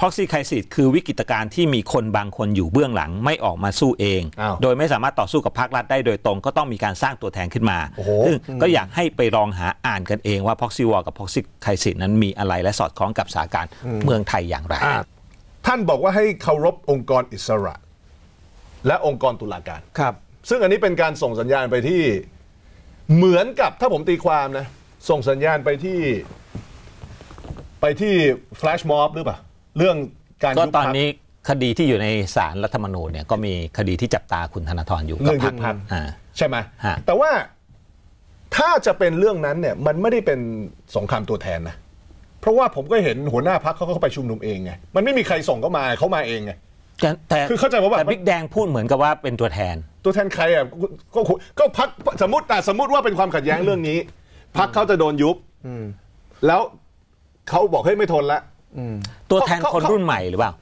proxy crisis คือวิกฤตการณ์ที่มีคนบางคนอยู่เบื้องหลังไม่ออกมาสู้เองอ้าวโดยไม่สามารถต่อสู้กับพรรครัฐได้โดยตรงก็ต้องมีการสร้างตัวแทนขึ้นมาโอ้โหซึ่งก็อยากให้ไปลองหาอ่านกันเองว่า proxy war กับ proxy crisis นั้นมีอะไรและสอดคล้องกับสถานการณ์เมืองไทยอย่างไรอะท่านบอกว่าให้เคารพองค์กรอิสระ และองค์กรตุลาการครับ ซึ่งอันนี้เป็นการส่งสัญญาณไปที่เหมือนกับถ้าผมตีความนะ ส่งสัญญาณไปที่ ไปที่ flash mob หรือเปล่า เรื่องการก็ยุบตอนพรรค นี้คดีที่อยู่ในศาลรัฐธรรมนูญเนี่ยก็มีคดีที่จับตาคุณธนาธรอยู่เรื่กัอบงพรยุรบคพรรคอ่า ใช่ไหมฮะ แต่ว่าถ้าจะเป็นเรื่องนั้นเนี่ยมันไม่ได้เป็นสงครามตัวแทนนะ เพราะว่าผมก็เห็นหัวหน้าพักเขาก็ไปชุมนุมเองไงมันไม่มีใครส่งเข้ามาเขามาเองไง แต่แต่คือเข้าใจว่าแบบ แต่บิ๊กแดงพูดเหมือนกับว่าเป็นตัวแทน ตัวแทนใครอะก็ก็ก็พักสมมติอะสมมติว่าเป็นความขัดแย้งเรื่องนี้ พักเขาจะโดนยุบแล้วเขาบอกให้ยไม่ทนละ ตัวแทนเขาคนเขารุ่นใหม่หรือเปล่า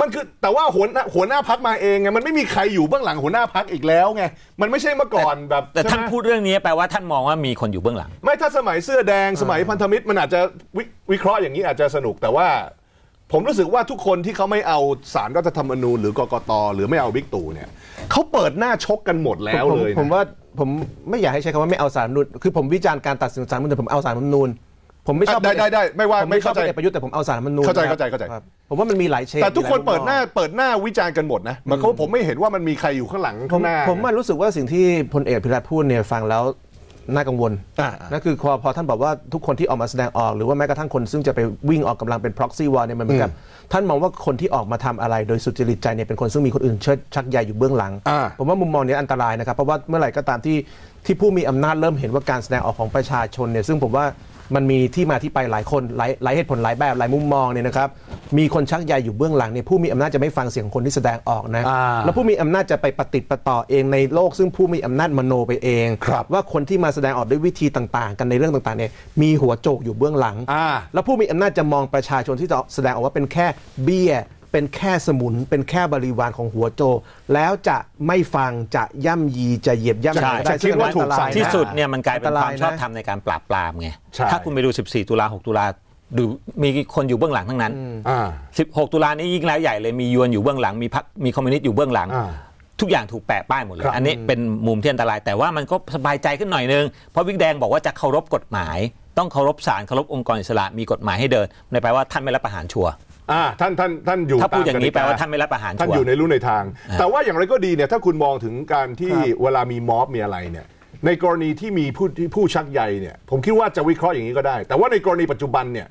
มันคือแต่ว่าหัวหน้าหัวหน้าพักมาเองไงมันไม่มีใครอยู่เบื้องหลังหัวหน้าพักอีกแล้วไงมันไม่ใช่เมื่อก่อนแบบแต่ท่านใช่ไหม พูดเรื่องนี้แปลว่าท่านมองว่ามีคนอยู่เบื้องหลัง ไม่ถ้าสมัยเสื้อแดงสมัยพันธมิตรมันอาจจะววิเคราะห์อย่างนี้อาจจะสนุกแต่ว่า ผมรู้สึกว่าทุกคนที่เขาไม่เอาสารรัฐธรรมนูญหรือกกตหรือไม่เอาบิ๊กตู่เนี่ยเขาเปิดหน้าชกกันหมดแล้วผมเลยนะผมว่าผมไม่อยากให้ใช้คำว่าไม่เอาสารรัฐธรรมนูญคือผมวิจารณ์การตัดสินสารรัฐธรรมนูญแต่ผมเอาสารรัฐธรรมนูญ ผมไม่ชอบได้ได้ได้ไม่ว่าผมไม่ชอบไม่เข้าใจพลเอกประยุทธ์แต่ผมเอาสารรัฐธรรมนูญเข้าใจครับเข้าใจเข้าใจครับผมว่ามันมีหลายเฉดแต่ทุกคนมีหลยเปิดหน้ามุมมองเปิดหน้าวิจารณ์กันหมดนะหมันเขามผมไม่เห็นว่ามันมีใครอยู่ข้างหลังผมข้างหน้าผมว่ารู้สึกว่าสิ่งที่พลเอกพิรัตพูดเนี่ยฟังแล้วน่ากังวลอ่านั่นคือพอพอท่านบอกว่าทุกคนที่ออกมาแสดงออก หรือว่าแม้กระทั่งคนซึ่งจะไปวิ่งออกกำลังเป็น proxy war เนี่ยมันเหมือนกับท่านมองว่าคนที่ออกมาทำอะไรโดยสุจริตใจเนี่ยเป็นคนซึ่งมีคนอื่นเชิดชักใยอยู่เบื้องหลังอ่าผมว่ามุมมองเนี้อันตรายนะครับเพราะว่าเมื่อไหร่ก็ตามที่ที่ผู้มีอำนาจเริ่มเห็นว่าการแสดงออกของประชาชนเนี่ยซึ่งผมว่า มันมีที่มาที่ไปหลายคนหลายหลายเหตุผลหลายแบบหลายมุมมองเนี่ยนะครับมีคนชักใยอยู่เบื้องหลังเนี่ยผู้มีอำนาจจะไม่ฟังเสียงคนที่แสดงออกนะอ่าแล้วผู้มีอำนาจจะไปปฏิดประต่อเองในโลก ซึ่งผู้มีอำนาจมโนไปเอง ครับ ว่าคนที่มาแสดงออกด้วยวิธีต่างๆ กันในเรื่องต่างๆเนี่ยมีหัวโจกอยู่เบื้องหลัง อ่า แล้วผู้มีอำนาจจะมองประชาชนที่จะแสดงออกว่าเป็นแค่เบี้ย เป็นแค่สมุนเป็นแค่บริวารของหัวโจกแล้วจะไม่ฟังจะย่ำยีจะเหยียบย่ำใช่ได้จะคิดว่าถูกสั่งอันตรยะที่สุดเนี่ยมันกลายเป็นอันตความยชอบนะธรรมในการปราบปรามไงใช่ถ้าคุณไปดู 14 ตุลา 6 ตุลาดูมีคนอยู่เบื้องหลังทั้งนั้นอ่า16 ตุลานี่ยิ่งแล้วใหญ่เลยมียวนอยู่เบื้องหลังมีพรรคมีคอมมิวนิสต์อยู่เบื้องหลังอ่าทุกอย่างถูกแปะป้ายหมดเลครัยบอันนี้เป็นมุมที่อันตราย แต่ว่ามันก็สบายใจขึ้นหน่อยนึง เพราะวิกแดงบอกว่าจะเคารพกฎหมาย ต้องเคารพศาลเคารพองค์กรอิสระมีกฎหมายให้เดินในแปลว่าท่านไม่รับประหารชัวร์ อ่าท่านท่านท่านอยู่ถ้าพูดอย่างนี้ตมกแปลติกว่าท่านไม่รับประหารท่านชัวอยู่ร์ในรุ่นในทาง แต่ว่าอย่างไรก็ดีเนี่ยถ้าคุณมองถึงการที่เวลามีม็อบมีอะไรเนี่ยในกรณีที่มีผู้ที่ผู้ชักใยเนี่ยผมคิดว่าจะวิเคราะห์อย่างนี้ก็ได้ แต่ว่าในกรณีปัจจุบันเนี่ย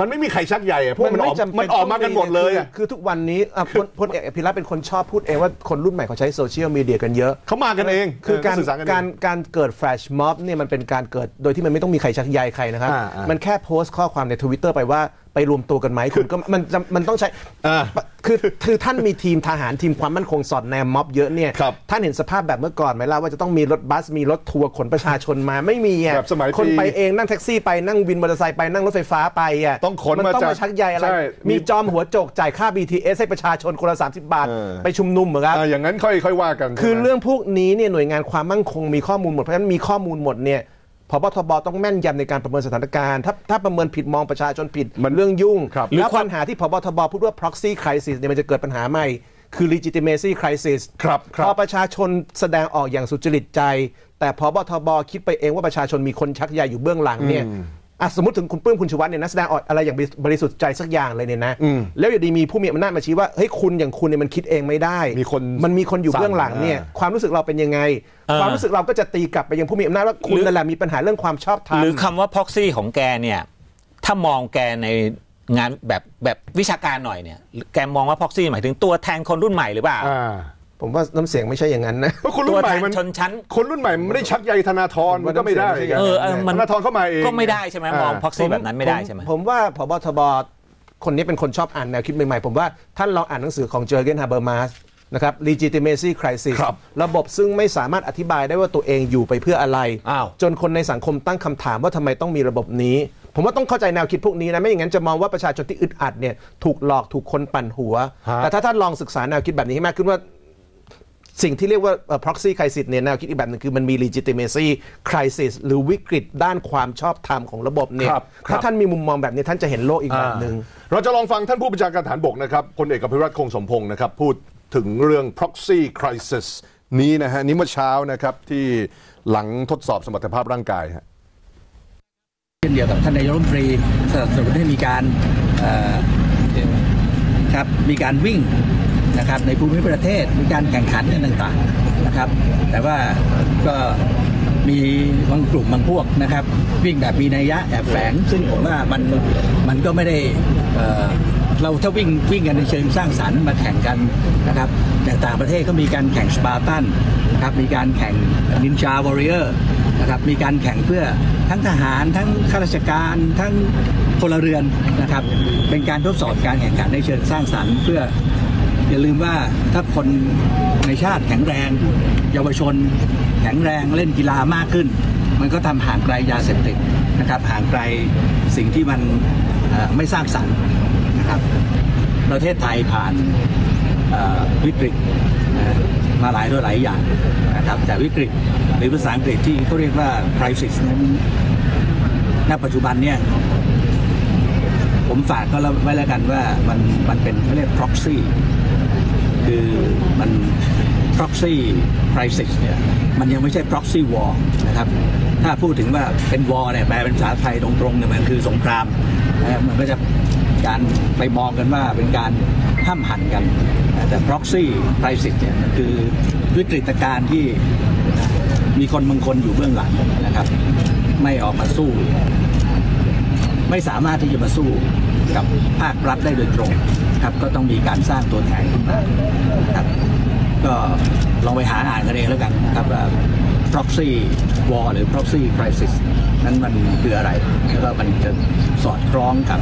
มันไม่มีใครชักใยอะเพราะมันออกไจำเป็มันออกมากันหมดเลยอะคือคือทุกวันนี้อะพลพลเอกอภิรัตน์เป็นคนชอบพูดเองว่าคนรุ่นใหม่เขาใช้โซเชียลมีเดียกันเยอะเขามากันเอง คือการเสื่อสารกันเองการการเกิดแฟลชม็อบเนี่ยมันเป็นการเกิดโดยที่มันไม่ต้องมีใครชักใยใครนะครับอ่าอ่ามัมันแค่โพสต์ข้อความในทวิตเตอร์ไปว่า ไปรวมตัวกันไหมคุณก็มันจะมันต้องใช้อ่า คือคือท่านมีทีมทหารทีมความมั่นคงสอดแนมม็อบเยอะเนี่ยครับท่านเห็นสภาพแบบเมื่อก่อนไหมล่ะว่าจะต้องมีรถบัสมีรถทัวร์ขนประชาชนมาไม่มีอะแบบสมัยคนปีไปเองนั่งแท็กซี่ไปนั่งวินมอเตอร์ไซค์ไปนั่งรถไฟฟ้าไปอะต้องขนมันมาต้องจากมาชักใยอะไร ใช่มีมีจอมหัวโจกจ่ายค่า BTS ให้ประชาชนคนละ30 บาท เออ ไปชุมนุมเหมือนกันอ่าอย่างนั้นค่อยค่อยว่ากันคือใช่ไหม เรื่องพวกนี้เนี่ยหน่วยงานความมั่นคงมีข้อมูลหมดเพราะฉะนั้นมีข้อมูลหมดเนี่ย พบทบต้องแม่นยำในการประเมินสถานการณ์ ถ้าถ้าประเมินผิดมองประชาชนผิดมันเรื่องยุ่งครับแล้วปัญหาที่พบทบพูดว่า proxy crisis เนี่ยมันจะเกิดปัญหาใหม่คือ legitimacy crisis ครับครับพอประชาชนแสดงออกอย่างสุจริตใจ แต่พบทบคิดไปเองว่าประชาชนมีคนชักใยอยู่เบื้องหลังเนี่ย อะสมมติถึงคุณปื้มคุณชูวัฒน์เนี่ยนะแสดงออกอะไรอย่างบริสุทธิ์ใจสักอย่างเลยเนี่ยนะแล้วอยู่ดีมีผู้มีอำนาจมาชี้ว่าเฮ้ยคุณอย่างคุณเนี่ยมันคิดเองไม่ได้มีคนมันมีคนอยู่เบื้องหลังเนี่ยสั่งความรู้สึกเราเป็นยังไงเออความรู้สึกเราก็จะตีกลับไปยังผู้มีอำนาจว่าคุณหรือนั่นแหละมีปัญหาเรื่องความชอบธรรมหรือคำว่า proxy ของแกเนี่ยถ้ามองแกในงานแบบแบบวิชาการหน่อยเนี่ยแกมองว่า proxy หมายถึงตัวแทนคนรุ่นใหม่หรือเปล่าอ่า ผมว่าน้ำเสียงไม่ใช่อย่างนั้นนะเพราะคนรุ่ตัวนใหแทม่นมันชนชั้น คนรุ่นใหม่มันไม่ได้ชักใยธนาธรมันก็ไม่ได้เออเออมันธนาธรเข้ามาเองก็ไม่ได้ใช่ไหมมอง proxy แบบนั้นไม่ได้ใช่ไหมผผมว่าพบทบคนนี้เป็นคนชอบอ่านแนวคิดใหม่ๆ ผมว่าท่านลองอ่านหนังสือของเจอร์เกนฮาเบอร์มาสนะครับ legitimacy crisis ครับระบบซึ่งไม่สามารถอธิบายได้ว่าตัวเองอยู่ไปเพื่ออะไรอ้าวจนคนในสังคมตั้งคำถามว่าทำไมต้องมีระบบนี้ ผมว่าต้องเข้าใจแนวคิดพวกนี้นะ ไม่อย่างนั้นจะมองว่าประชาชนที่อึดอัดเนี่ยถูกหลอกถูกคนปั่นหัวฮะแต่ถ้าท่านลองศึกษาแนวคิดแบบนี้ให้มากขึ้นว่า สิ่งที่เรียกว่าเอ่อ proxy crisis เนี่ยแนวคิดอีกแบบหนึงคือมันมี legitimacy crisis หรือวิกฤตด้านความชอบธรรมของระบบเนี่ยครับครับ ถ้าท่านมีมุมมองแบบนี้ท่านจะเห็นโลกอีกแบบหนึ่ง เราจะลองฟังท่านผู้บัญชาการฐานบกนะครับพลเอกอภิรัตคงสมพงศ์นะครับ พูดถึงเรื่อง proxy crisis นี้นะฮะนี้เมื่อเช้านะครับที่หลังทดสอบสมรรถภาพร่างกายฮะ เช่นเดียวกับท่านนายกรัฐมนตรีสนับสนุนให้มีการเอ่อครับมีการวิ่ง นะครับในภูมิประเทศมีการแข่งขันต่างๆนะครับ แต่ว่าก็มีบางกลุ่มบางพวกนะครับ วิ่งแบบมีนัยยะแอบแฝง ซึ่งผมว่ามันมันก็ไม่ได้เเราถ้าวิ่งวิ่งกันในเชิงสร้างสรรค์มาแข่งกันนะครับอย่างต่างประเทศก็มีการแข่งสปาร์ตันนะครับมีการแข่ง Ninja Warrior นะครับมีการแข่งเพื่อทั้งทหารทั้งข้าราชการทั้งพลเรือนนะครับ เป็นการทดสอบการแข่งขันในเชิงสร้างสรรค์เพื่อ อย่าลืมว่าถ้าคนในชาติแข็งแรง เยาวชน แข็งแรงเล่นกีฬามากขึ้น มันก็ทำห่างไกลยาเสพติดนะครับห่างไกลสิ่งที่มันไม่สร้างสรรค์นะครับ ประเทศไทยผ่านวิกฤตมาหลายต่อหลายอย่างนะครับแต่วิกฤตหรือภาษาอังกฤษที่เขาเรียกว่า crisis นั้นณปัจจุบันเนี่ยผมฝากก็ไว้แล้วกันว่ามันมันเป็นเขาเรียก proxy คือมัน proxy crisis เนี่ยมันยังไม่ใช่ proxy war นะครับ ถ้าพูดถึงว่าเป็น war เนี่ยแปลเป็นภาษาไทยตรงๆเนี่ยมันคือสงครามนะครับมันก็จะการไปมองกันว่าเป็นการห้ามหันกัน แต่ proxy crisis เนี่ยคือวิกฤตการณ์ที่มีคนบางคนอยู่เบื้องหลังนะครับ ไม่ออกมาสู้ ไม่สามารถที่จะมาสู้กับภาครัฐได้โดยตรง ครับก็ต้องมีการสร้างตัวแทนขึ้นมาครับก็ลองไปหาอ่านกันเองแล้วกันนะครับว่า proxy war หรือ proxy crisis นั้นมันคืออะไร แล้วก็มันจะสอดคล้องกับ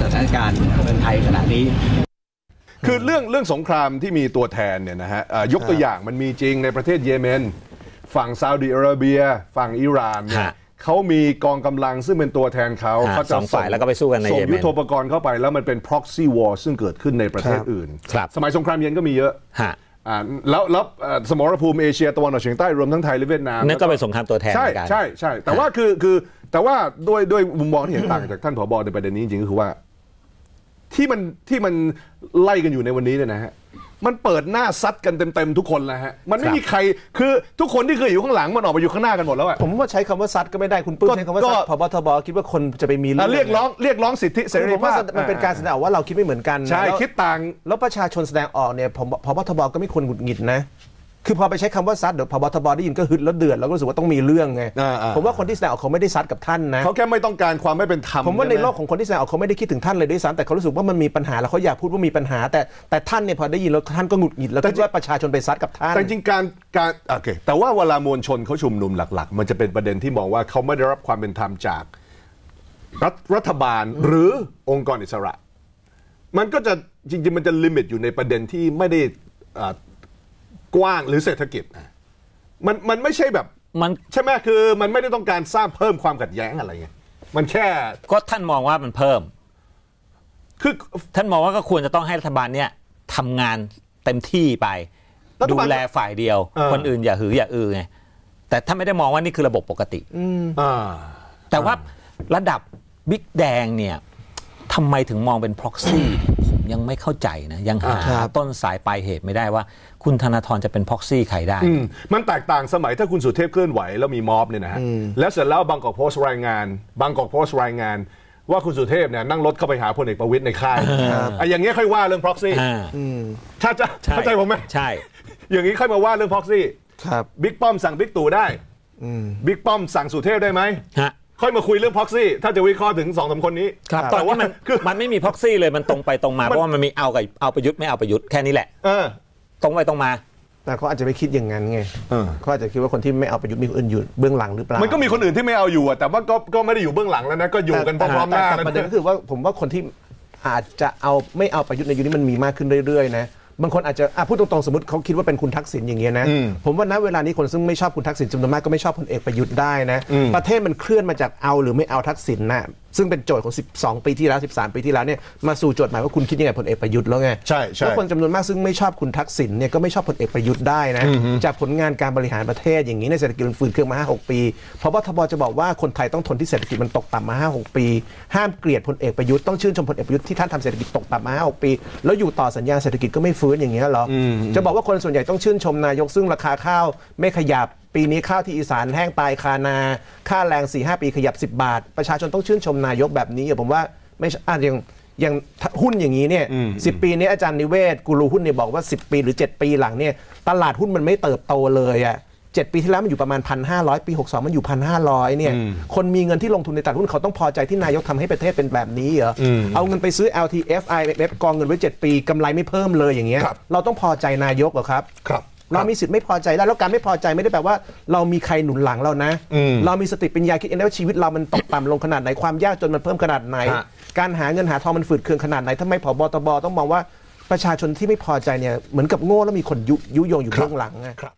สถานการณ์เมืองไทยขณะนี้คือเรื่องเรื่องสงครามที่มีตัวแทนเนี่ยนะฮะเอ่อยกตัวอย่างมันมีจริงในประเทศเยเมน ฝั่งซาอุดิอาระเบีย ฝั่งอิหร่านเนี่ยฮะ เขามีกองกำลังซึ่งเป็นตัวแทนเขาฮะเขาจะสองฝ่ายแล้วก็ไปสู้กันในส่งเยเมนยุทโธปกรณ์เข้าไปแล้วมันเป็น proxy war ซึ่งเกิดขึ้นในประเทศครับอื่นครับสมัยสงครามเย็นก็มีเยอะฮะอ่าแล้วแล้วเอ่อสมรภูมิเอเชียตะวันออกเฉียงใต้รวมทั้งไทยและเวียดนามนั่นก็เป็นสงครามตัวแทนใช่เหมือนกันใช่ใช่แต่ว่าคือคือแต่ว่าด้วยด้วยมุมมองที่เห็นต่างจากท่านผบในประเด็นนี้จริงๆก็คือว่า ที่มันที่มันไล่กันอยู่ในวันนี้เนี่ยนะฮะ มันเปิดหน้าซัดกันเต็มๆทุกคนแล้วฮะมันไม่ครับมีใครคือทุกคนที่เคยอยู่ข้างหลังมันออกมาอยู่ข้างหน้ากันหมดแล้วอะ ผมว่าใช้คำว่าซัดก็ไม่ได้คุณปื้มก็ใช้คำว่าซัดก็ พบทบคิดว่าคนจะไปมีอะเรียกร้องเรียกร้องสิทธิเสคือรีผมว่าภาพมันเป็นการแสดงออกว่าเราคิดไม่เหมือนกันใช่แล้วคิดต่าง แล้วประชาชนแสดงออกเนี่ยผมพบทบก็ไม่ควรหงุดหงิดนะ คือพอไปใช้คำว่าซัดเดี๋ยวพบทบได้ยินก็ฮึดแล้วเดือดแล้วก็รู้สึกว่าต้องมีเรื่องไงอ่าอ่าผมว่าคนที่แสดงออกเขาไม่ได้ซัดกับท่านนะเขาแค่ไม่ต้องการความไม่เป็นธรรมผมว่าในช่ไหโลกของคนที่แสดงออกเขาไม่ได้คิดถึงท่านเลยด้วยซ้ำแต่เขารู้สึกว่ามันมีปัญหาแล้วเขาอยากพูดว่ามีปัญหา แต่แต่ท่านเนี่ยพอได้ยินแล้วท่านก็หงุดหงิดแล้วคิดว่าประชาชนไปซัดกับท่านแต่จริงๆการการโอเคแต่ว่าเวลามวลชนเขาชุมนุมหลัก ๆ มันจะเป็นประเด็นที่มองว่าเขาไม่ได้รับความเป็นธรรมจากรัฐรัฐบาลหรือองค์กรอิสระ มันก็จะจริงๆมันจะลิมิตอยู่ในประเด็นที่ไม่ได้อ่า กว้างหรือเศรษฐกิจอะมันมันไม่ใช่แบบมันใช่ไหมคือมันไม่ได้ต้องการสร้างเพิ่มความขัดแย้งอะไรไงมันแค่ก็ท่านมองว่ามันเพิ่ม คือท่านมองว่าก็ควรจะต้องให้รัฐบาลเนี่ยทำงานเต็มที่ไป รัฐดูบาล แลฝ่ายเดียว เออ คนอื่นอย่าหืออย่าอือไงแต่ท่านไม่ได้มองว่านี่คือระบบปกติ อ่าแต่ว่าระดับบิ๊กแดงเนี่ยทำไมถึงมองเป็น proxy ผม ยังไม่เข้าใจนะ ยังหาครับ ต้นสายปลายเหตุไม่ได้ว่า คุณธนาธรจะเป็น proxy ใครได้ อืมมันแตกต่างสมัยถ้าคุณสุเทพเคลื่อนไหวแล้วมีม็อบเนี่ยนะฮะแล้วเสร็จแล้วบางกอกโพสต์รายงาน บางกอกโพสต์รายงาน ว่าคุณสุเทพเนี่ยนั่งรถเข้าไปหาพลเอกประวิตยในค่ายไอ้อย่างเงี้ยค่อยว่าเรื่อง proxy อ่าถ้าจะใช่เข้าใจผมไหมใช่ อย่างนี้ค่อยมาว่าเรื่อง proxy ครับ บิ๊กป้อมสั่งบิ๊กตู่ได้บิ๊กป้อมสั่งสุเทพได้ไหมฮะ ค่อยมาคุยเรื่อง proxy ถ้าจะวิเคราะห์ถึงสองสามคนนี้ครับตแต่อนว่านี้มันคือมันไม่มี proxy เลยมันตรงไปตรงมามันเพราะว่ามันมีเอากับเอาประยุทธ์ไม่เอาประยุทธ์แค่นี้แหละเออตรงไปตรงมาแต่เขาอาจจะไม่คิดอย่างนั้นไงเออเขาอาจจะคิดว่าคนที่ไม่เอาประยุทธ์มีคนอื่นอยู่เบื้องหลังหรือเปล่า มันก็มีคนอื่นที่ไม่เอาอยู่อะแต่ว่าก็ก็ไม่ได้อยู่เบื้องหลังแล้วนะก็อยู่กันพร้อมๆหน้าแต่แล้วประเด็นนะก็คือว่าผมว่าคนที่อาจจะเอาไม่เอาประยุทธ์ในยุคนี้มันมีมากขึ้นเรื่อยๆนะ บางคนอาจจะอะพูดตรงๆสมมติเขาคิดว่าเป็นคุณทักษิณอย่างเงี้ยนะ ผมว่าณเวลานี้คนซึ่งไม่ชอบคุณทักษิณจำนวนมากก็ไม่ชอบพลเอกประยุทธ์ได้นะ ประเทศมันเคลื่อนมาจากเอาหรือไม่เอาทักษิณนะซึ่งเป็นโจทย์ของ 12 ปีที่แล้ว 13 ปีที่แล้วเนี่ยมาสู่โจทย์ใหม่ว่าคุณคิดยังไงพลเอกประยุทธ์แล้วไงใช่ใช่แล้วคนจำนวนมากซึ่งไม่ชอบคุณทักษิณเนี่ยก็ไม่ชอบพลเอกประยุทธ์ได้นะ จากผลงานการบริหารประเทศอย่างนี้ในเศรษฐกิจมันฝืดเคืองมา 5-6 ปีเพราะว่าทบจะบอกว่าคนไทยต้องทนที่เศรษฐกิจมันตกต่ำมา 5-6 ปี ห้ามเกลียดพลเอกประยุทธ์ต้องชื่นชมพลเอกประยุทธ์ที่ท่านทำเศรษฐกิจตกต่ำมา 5-6 ปี แล้วอยู่ต่อสัญญาณเศรษฐกิจก็ไม่ฟื้นอย่างเงี้ยเหรออจะบอกว่าคนส่วนใหญ่ต้องชื่นชมนายกซึ่งราคาข้าวไม่ขยับปีนี้ข้าวที่อีสานแห้งตายคานา ค่าแรง4ีหปีขยับ 10 บาท ประชาชนต้องชื่นชมนายกแบบนี้เหรอผมว่าไม่ใช่อะอย่างอย่างหุ้นอย่างนี้เนี่ยสิปีนี้อาจารย์นิเวศกูรูหุ้นเนี่ยบอกว่า 10 ปีหรือ 7 ปีหลังเนี่ยตลาดหุ้นมันไม่เติบโตเลยอะเจ็ดปีที่แล้วมันอยู่ประมาณ 1,500 ปี 62 มันอยู่ 1,500 เนี่ย คนมีเงินที่ลงทุนในตลาดหุ้นเขาต้องพอใจที่นายกทำให้ประเทศเป็นแบบนี้เหรออเอาเงินไปซื้อ LTF IMF กองเงินไว้ 7 ปีกำไรไม่เพิ่มเลยอย่างเงี้ยครับเราต้องพอใจนายกเหรอครับ ครับ เรามีสิทธิ์ไม่พอใจได้แล้วการไม่พอใจไม่ได้แปลว่า เรามีใครหนุนหลังเรานะ อืมเรามีสติปัญญาคิดเองได้ว่าชีวิตเรามันตกต่ำลงขนาดไหนความยากจนมันเพิ่มขนาดไหน ฮะ การหาเงินหาทองมันฝืดเคืองขนาดไหนทำไมผบตบต้องมองว่าประชาชนที่ไม่พอใจเนี่ยเหมือนกับโง่แล้วมีคนยุยุยงอยู่เบื้องหลังไงครับ